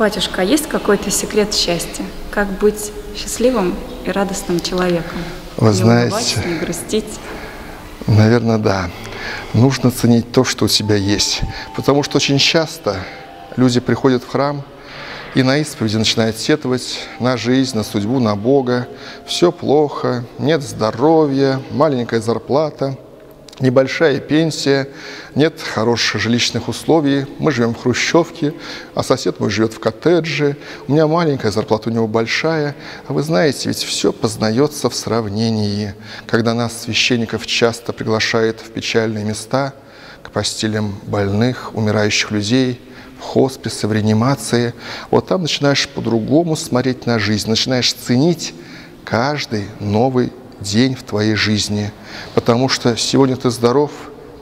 Батюшка, а есть какой-то секрет счастья? Как быть счастливым и радостным человеком? Вы не знаете, не грустить. Наверное, да. Нужно ценить то, что у тебя есть. Потому что очень часто люди приходят в храм и на исповеди начинают сетовать на жизнь, на судьбу, на Бога. Все плохо, нет здоровья, маленькая зарплата – небольшая пенсия, нет хороших жилищных условий, мы живем в хрущевке, а сосед мой живет в коттедже, у меня маленькая зарплата, у него большая. А вы знаете, ведь все познается в сравнении, когда нас, священников, часто приглашают в печальные места, к постелям больных, умирающих людей, в хосписы, в реанимации. Вот там начинаешь по-другому смотреть на жизнь, начинаешь ценить каждый новый день в твоей жизни, потому что сегодня ты здоров,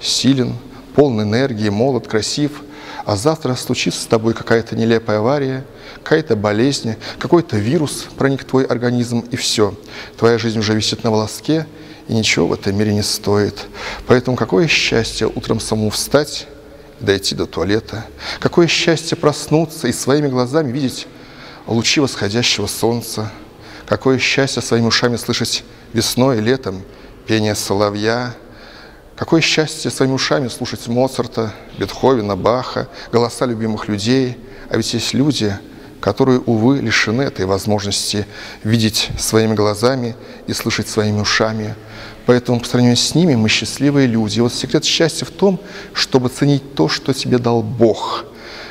силен, полон энергии, молод, красив, а завтра случится с тобой какая-то нелепая авария, какая-то болезнь, какой-то вирус проник в твой организм, и все. Твоя жизнь уже висит на волоске, и ничего в этом мире не стоит. Поэтому какое счастье утром самому встать, дойти до туалета. Какое счастье проснуться и своими глазами видеть лучи восходящего солнца. Какое счастье своими ушами слышать весной и летом пение соловья. Какое счастье своими ушами слушать Моцарта, Бетховена, Баха, голоса любимых людей. А ведь есть люди, которые, увы, лишены этой возможности видеть своими глазами и слышать своими ушами. Поэтому по сравнению с ними мы счастливые люди. И вот секрет счастья в том, чтобы ценить то, что тебе дал Бог.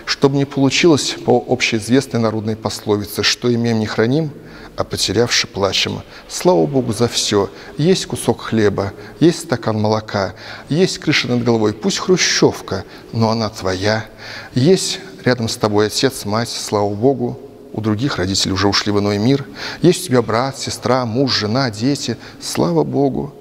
Чтобы не получилось по общеизвестной народной пословице, что имеем не храним – а потерявши плачем. Слава Богу за все. Есть кусок хлеба, есть стакан молока, есть крыша над головой, пусть хрущевка, но она твоя. Есть рядом с тобой отец, мать, слава Богу, у других родители уже ушли в иной мир. Есть у тебя брат, сестра, муж, жена, дети. Слава Богу.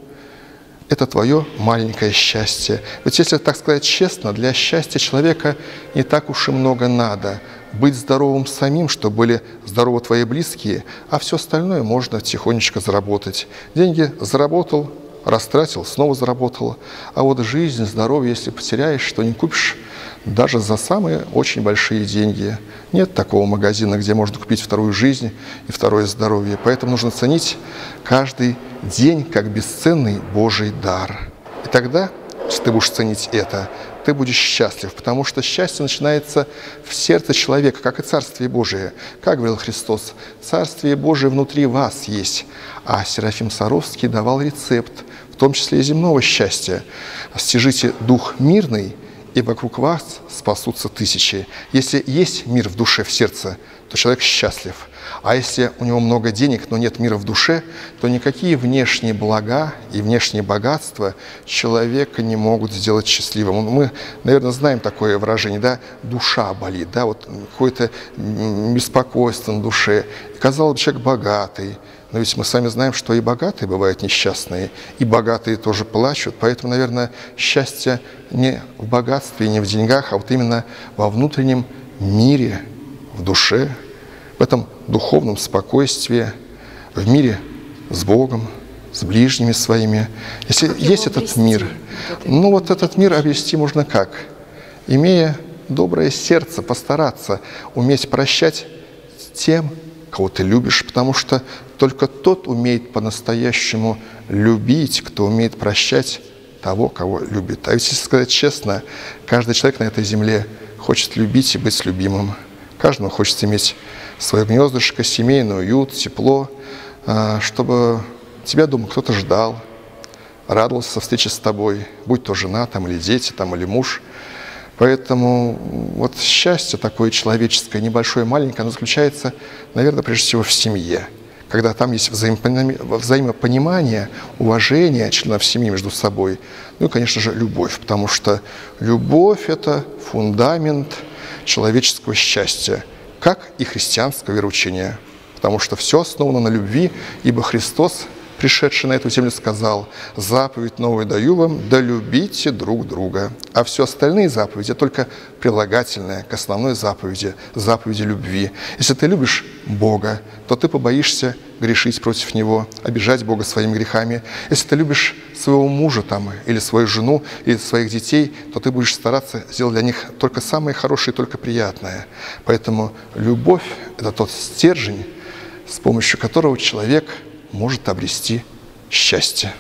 Это твое маленькое счастье. Ведь если так сказать честно, для счастья человека не так уж и много надо – быть здоровым самим, чтобы были здоровы твои близкие, а все остальное можно тихонечко заработать. Деньги заработал, растратил, снова заработал. А вот жизнь, здоровье, если потеряешь, что не купишь даже за самые очень большие деньги. Нет такого магазина, где можно купить вторую жизнь и второе здоровье. Поэтому нужно ценить каждый день как бесценный Божий дар. И тогда, если ты будешь ценить это, ты будешь счастлив, потому что счастье начинается в сердце человека, как и Царствие Божие. Как говорил Христос, Царствие Божие внутри вас есть. А Серафим Саровский давал рецепт, в том числе и земного счастья. Стяжите дух мирный, и вокруг вас спасутся тысячи. Если есть мир в душе, в сердце, то человек счастлив – а если у него много денег, но нет мира в душе, то никакие внешние блага и внешние богатства человека не могут сделать счастливым. Мы, наверное, знаем такое выражение, да, душа болит, да, вот какое-то беспокойство на душе. И, казалось бы, человек богатый, но ведь мы сами знаем, что и богатые бывают несчастные, и богатые тоже плачут. Поэтому, наверное, счастье не в богатстве, не в деньгах, а вот именно во внутреннем мире, в душе, в этом духовном спокойствии, в мире с Богом, с ближними своими. Если как есть этот обрести? мир, ну вот этот мир обрести можно как? Имея доброе сердце, постараться уметь прощать тем, кого ты любишь, потому что только тот умеет по-настоящему любить, кто умеет прощать того, кого любит. А ведь, если сказать честно, каждый человек на этой земле хочет любить и быть любимым. Каждому хочется иметь свое гнездышко, семейный уют, тепло, а, чтобы тебя дома кто-то ждал, радовался встрече с тобой, будь то жена там, или дети, там, или муж. Поэтому вот счастье такое человеческое, небольшое, маленькое, оно заключается, наверное, прежде всего в семье. Когда там есть взаимопонимание, уважение членов семьи между собой, ну и, конечно же, любовь, потому что любовь – это фундамент человеческого счастья – как и христианского вероучения, потому что все основано на любви, ибо Христос пришедший на эту землю, сказал, «Заповедь новую даю вам, да любите друг друга». А все остальные заповеди – только прилагательные к основной заповеди, заповеди любви. Если ты любишь Бога, то ты побоишься грешить против Него, обижать Бога своими грехами. Если ты любишь своего мужа там, или свою жену, или своих детей, то ты будешь стараться сделать для них только самое хорошее, только приятное. Поэтому любовь – это тот стержень, с помощью которого человек может обрести счастье.